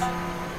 Yes.